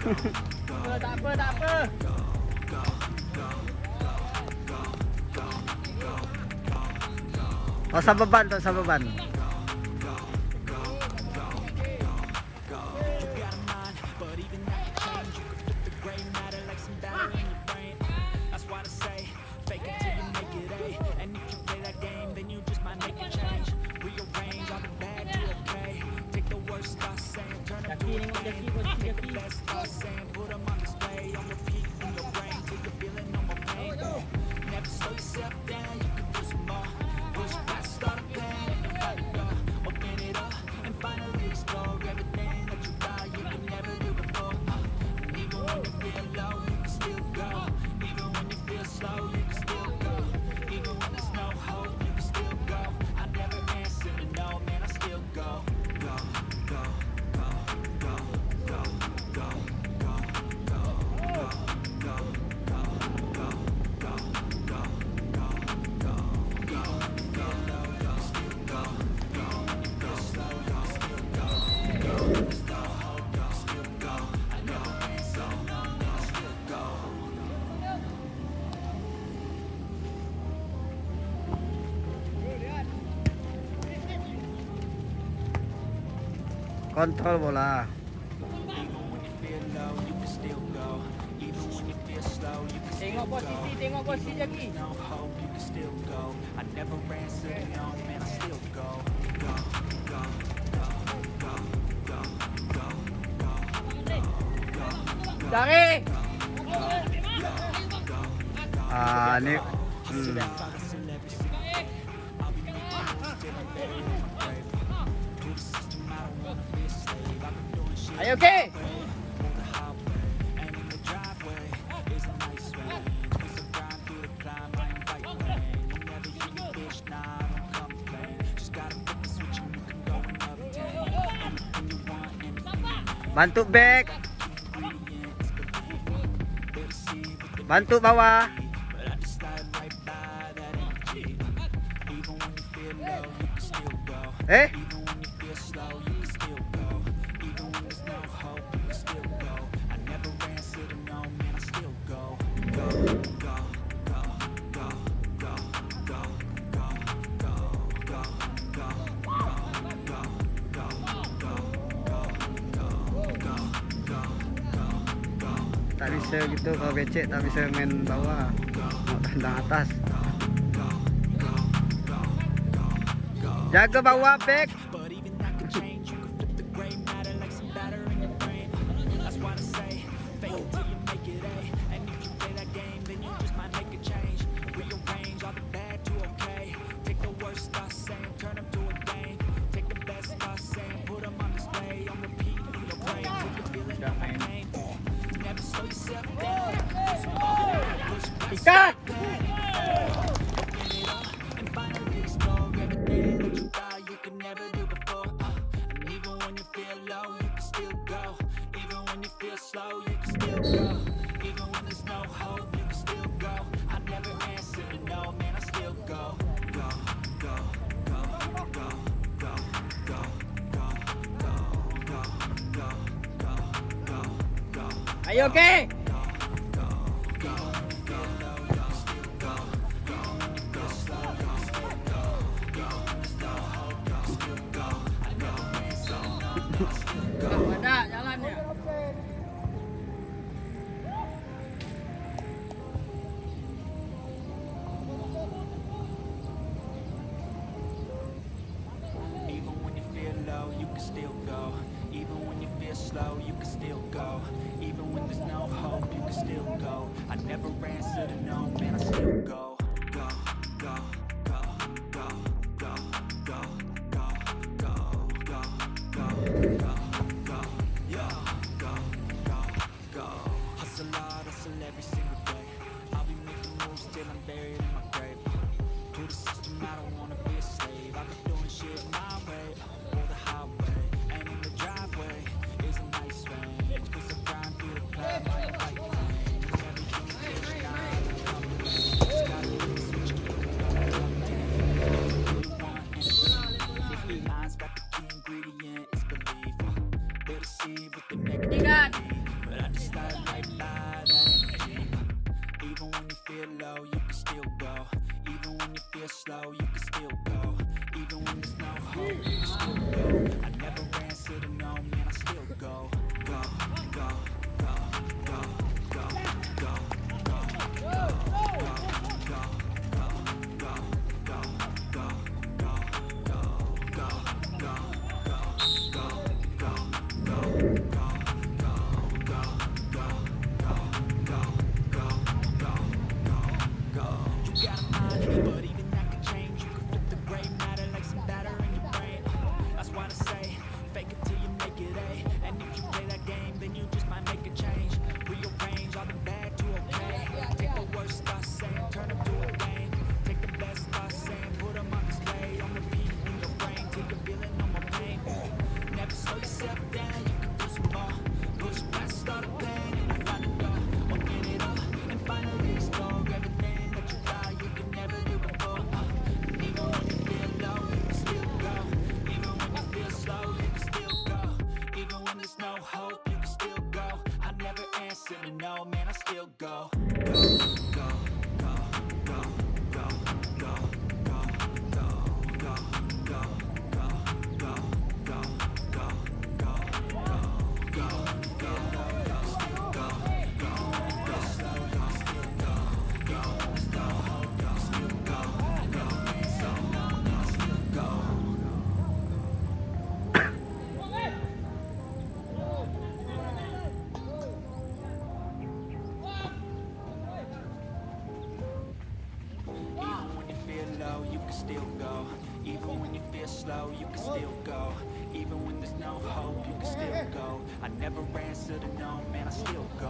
tak apa, tak apa. Oh, sabar ban tak sabar ban. Sabar ban. kontrol bola. Tengok posisi, tengok posisi lagi. Dari. Ah, ni Bantu back. Bantu bawah. Eh? becek tak bisa main bawah. Tendang atas. Jaga bawah back You okay? I never ran should have known, man, I still go.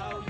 about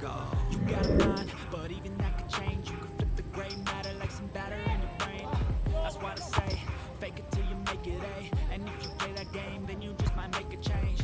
go. You got a mind, but even that could change. You can flip the gray matter like some batter in your brain. That's why I say, fake it till you make it, A. And if you play that game, then you just might make a change.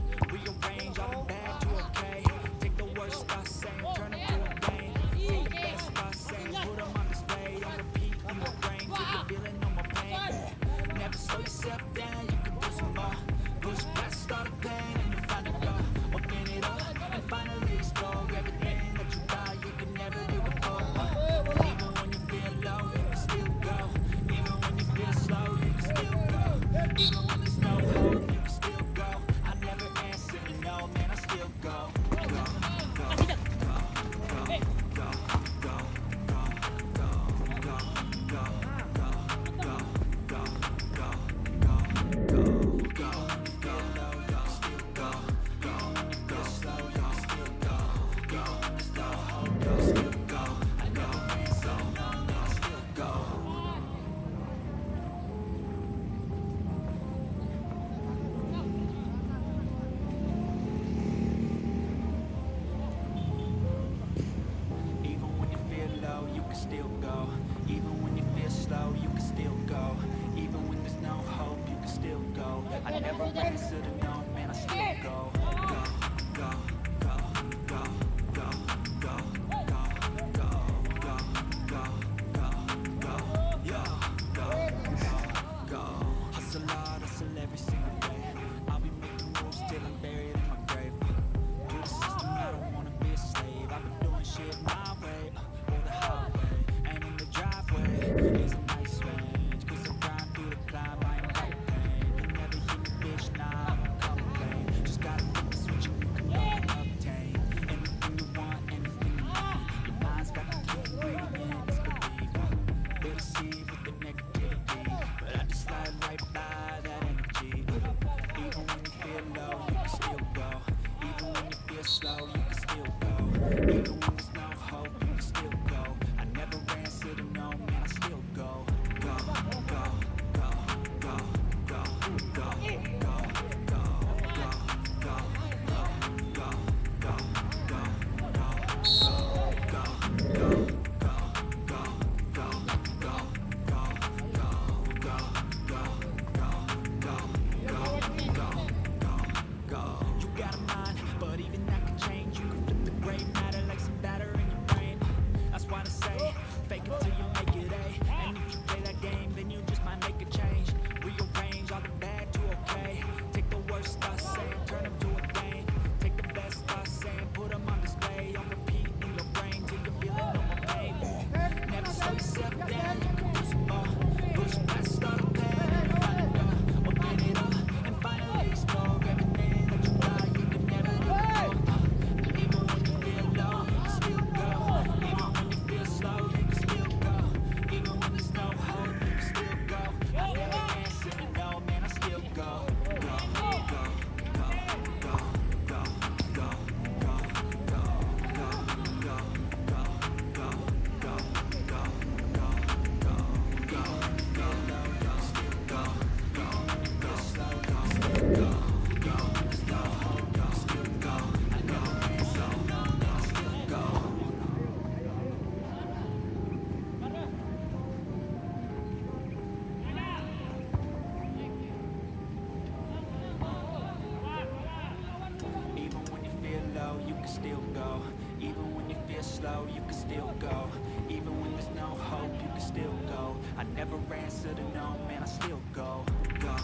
I never answer to no, man, I still go Go,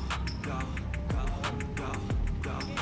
go, go, go, go.